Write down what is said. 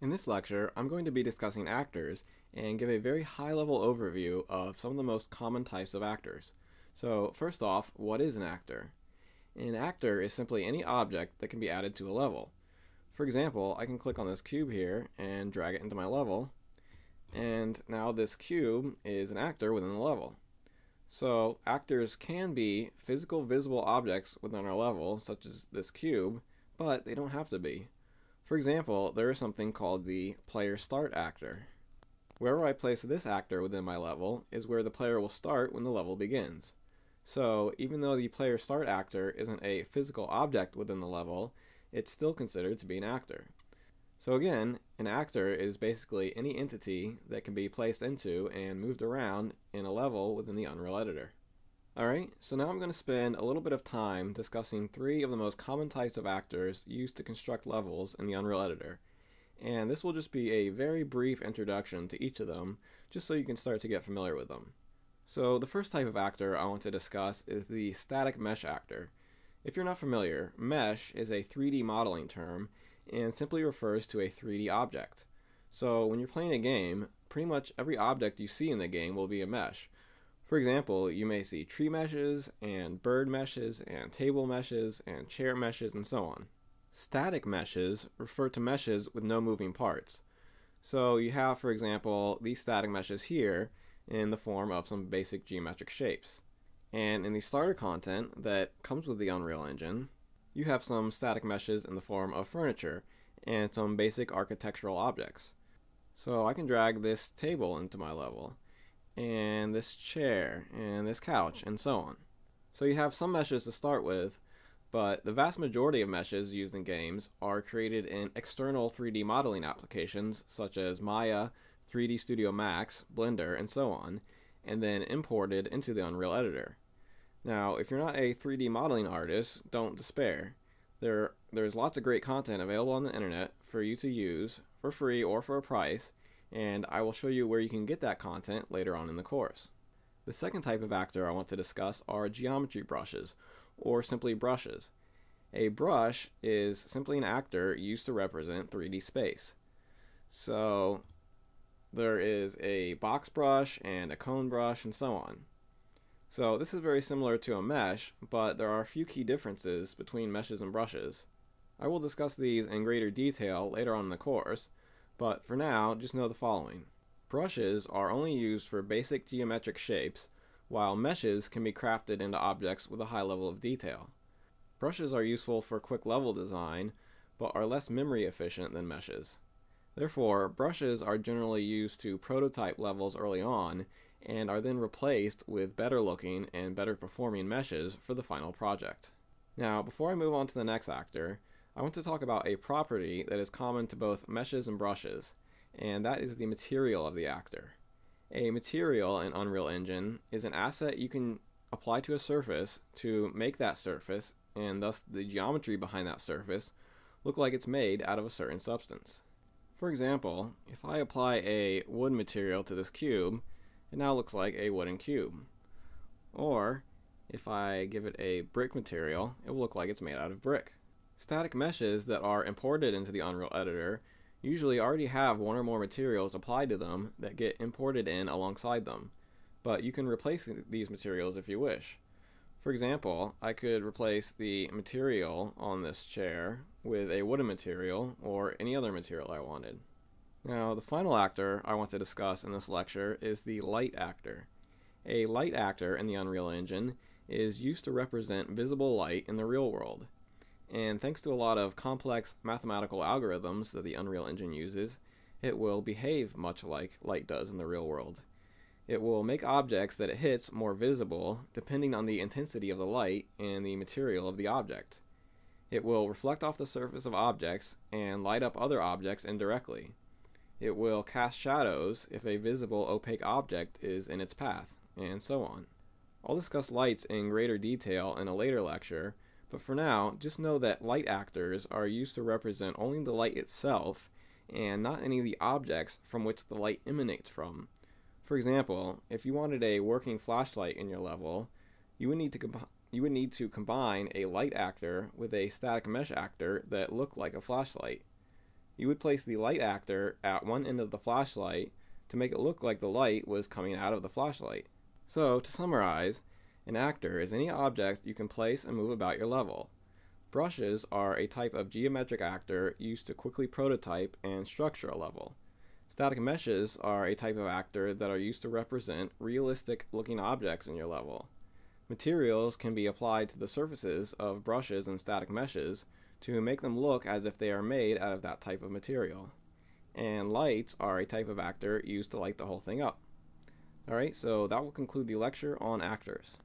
In this lecture, I'm going to be discussing actors and give a very high-level overview of some of the most common types of actors. So first off, what is an actor? An actor is simply any object that can be added to a level. For example, I can click on this cube here and drag it into my level, and now this cube is an actor within the level. So actors can be physical visible objects within our level, such as this cube, but they don't have to be. For example, there is something called the player start actor. Wherever I place this actor within my level is where the player will start when the level begins. So even though the player start actor isn't a physical object within the level, it's still considered to be an actor. So again, an actor is basically any entity that can be placed into and moved around in a level within the Unreal Editor. Alright, so now I'm going to spend a little bit of time discussing three of the most common types of actors used to construct levels in the Unreal Editor. And this will just be a very brief introduction to each of them, just so you can start to get familiar with them. So the first type of actor I want to discuss is the static mesh actor. If you're not familiar, mesh is a 3D modeling term and simply refers to a 3D object. So when you're playing a game, pretty much every object you see in the game will be a mesh. For example, you may see tree meshes, and bird meshes, and table meshes, and chair meshes, and so on. Static meshes refer to meshes with no moving parts. So you have, for example, these static meshes here in the form of some basic geometric shapes. And in the starter content that comes with the Unreal Engine, you have some static meshes in the form of furniture and some basic architectural objects. So I can drag this table into my level and this chair and this couch and so on. So you have some meshes to start with, but the vast majority of meshes used in games are created in external 3D modeling applications such as Maya, 3D Studio Max, Blender, and so on, and then imported into the Unreal Editor. Now, if you're not a 3D modeling artist, don't despair. There, there's lots of great content available on the internet for you to use for free or for a price, and I will show you where you can get that content later on in the course. The second type of actor I want to discuss are geometry brushes, or simply brushes. A brush is simply an actor used to represent 3D space. So there is a box brush and a cone brush and so on. So this is very similar to a mesh, but there are a few key differences between meshes and brushes. I will discuss these in greater detail later on in the course, but for now, just know the following. Brushes are only used for basic geometric shapes, while meshes can be crafted into objects with a high level of detail. Brushes are useful for quick level design, but are less memory efficient than meshes. Therefore, brushes are generally used to prototype levels early on, and are then replaced with better looking and better performing meshes for the final project. Now, before I move on to the next actor, I want to talk about a property that is common to both meshes and brushes, and that is the material of the actor. A material in Unreal Engine is an asset you can apply to a surface to make that surface, and thus the geometry behind that surface, look like it's made out of a certain substance. For example, if I apply a wood material to this cube, it now looks like a wooden cube. Or, if I give it a brick material, it will look like it's made out of brick. Static meshes that are imported into the Unreal Editor usually already have one or more materials applied to them that get imported in alongside them, but you can replace these materials if you wish. For example, I could replace the material on this chair with a wooden material or any other material I wanted. Now, the final actor I want to discuss in this lecture is the light actor. A light actor in the Unreal Engine is used to represent visible light in the real world. And thanks to a lot of complex mathematical algorithms that the Unreal Engine uses, it will behave much like light does in the real world. It will make objects that it hits more visible depending on the intensity of the light and the material of the object. It will reflect off the surface of objects and light up other objects indirectly. It will cast shadows if a visible opaque object is in its path, and so on. I'll discuss lights in greater detail in a later lecture, but for now, just know that light actors are used to represent only the light itself and not any of the objects from which the light emanates from. For example, if you wanted a working flashlight in your level, you would need to you would need to combine a light actor with a static mesh actor that looked like a flashlight. you would place the light actor at one end of the flashlight to make it look like the light was coming out of the flashlight. So, to summarize, an actor is any object you can place and move about your level. Brushes are a type of geometric actor used to quickly prototype and structure a level. Static meshes are a type of actor that are used to represent realistic looking objects in your level. Materials can be applied to the surfaces of brushes and static meshes to make them look as if they are made out of that type of material. And lights are a type of actor used to light the whole thing up. Alright, so that will conclude the lecture on actors.